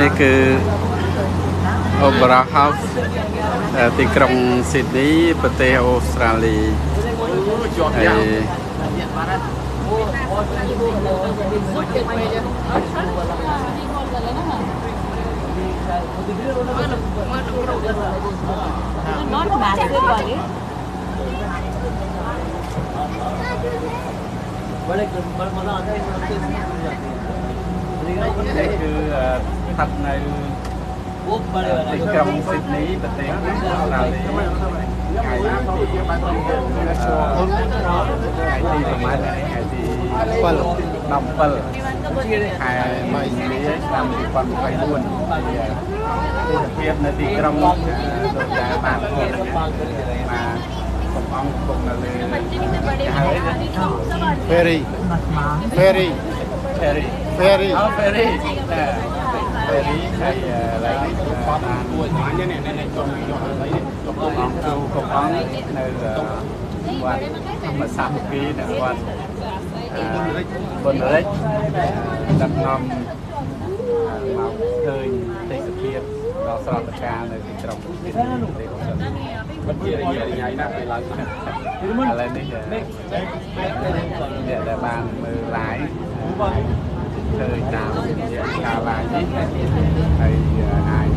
នេះគឺ Opera House ទីក្រុង Sydney ប្រទេសអូស្ត្រាលីហើយបលេកបលមឡាតែ ប្រទេសគឺស្ថិតនៅទីក្រុងស៊ីដនីប្រទេសអូស្ត្រាលីថ្ងៃទីប្រហែលថ្ងៃទី7 17ជាខែមីនាឆ្នាំ2024ជាទិដ្ឋភាពនៅទីក្រុងដូចដែលបានធ្វើបាទកំអង្គគុកនៅលើ Ferry Ferry Ferry Ferry. អូ ferry តែ ferry ហើយឡើងបានគួរស្មាននេះនេះចំកំពុងអង្គគ្រូកំអងនៅវត្តធម្មសាមគ្គីនៅវត្តបុនរិចដឹកនាំមកឃើញទេសភាពដ៏ស្រស់ត្រកាលនៅទីក្រុងទីនេះទេបងប្អូនមិនជារយៈថ្ងៃណាស់ពេលឡើងឥឡូវនេះអ្នកដែលបានមើល live ឃើញតាមរយៈការ live នេះហើយអាច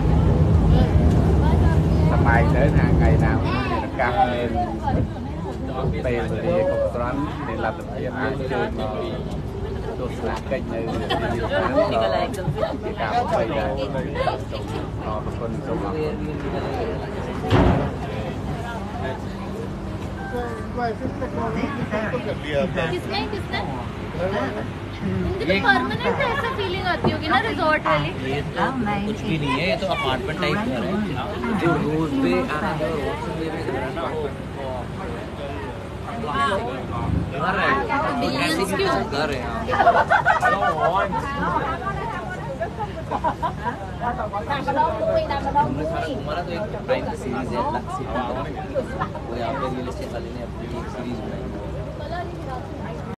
សម័យទៅថាថ្ងៃណាមានឱកាសមានពេលវេលាគ្រប់គ្រាន់មានលទ្ធភាពអាចជួយមកទស្សនកិច្ចនៅទីនេះបានក៏ជាការបំពេញដែរសូមអរគុណសូមអរគុណ किसमें किसने मुझे तो परमानेंट ऐसा फीलिंग आती होगी ना रिजॉर्ट वाली। ये तो कुछ भी नहीं है ये तो अपार्टमेंट टाइप घर है जो रोज पे आ है व्हाट्सएप पे भी घर है। घर है हाँ। हमारा तो एक प्राइम सीरीज़ है। वाले ने अपनी एक सीरीज़ बनाई।